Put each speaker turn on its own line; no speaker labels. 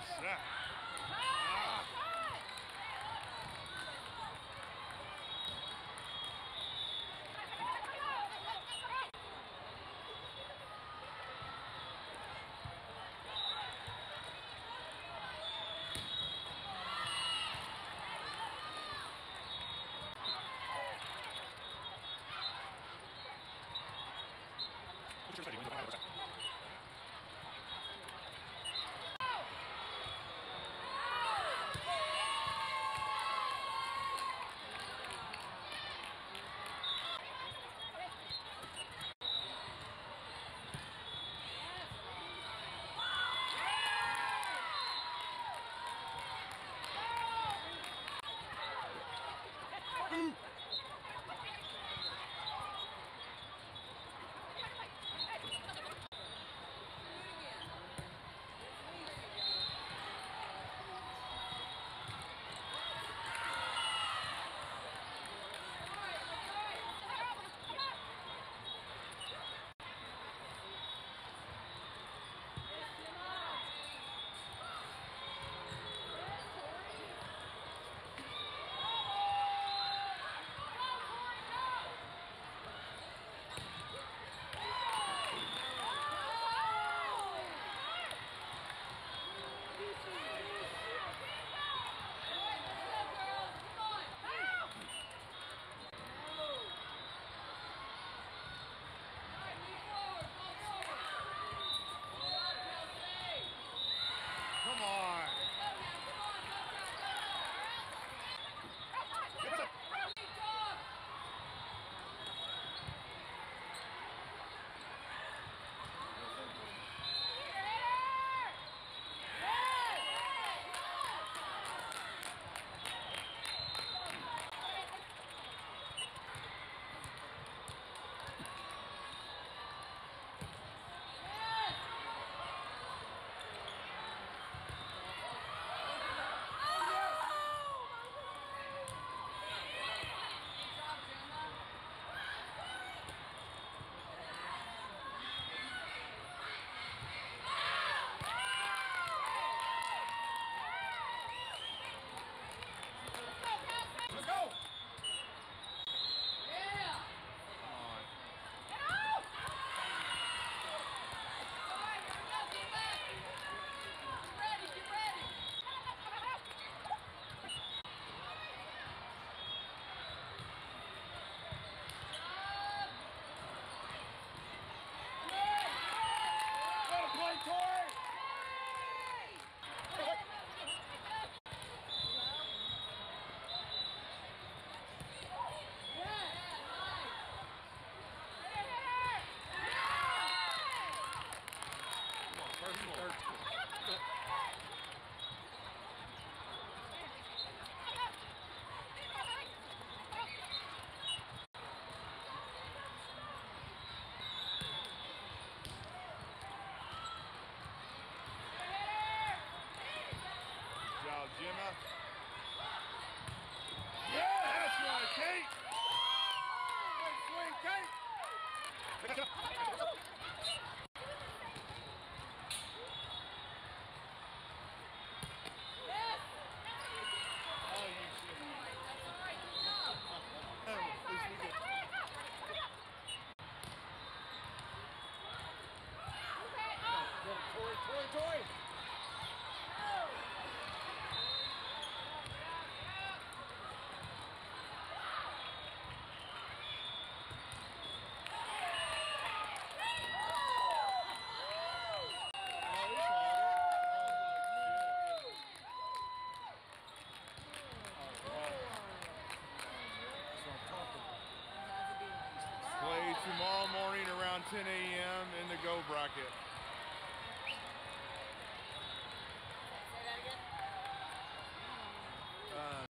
good set. 10 a.m. in the Go bracket.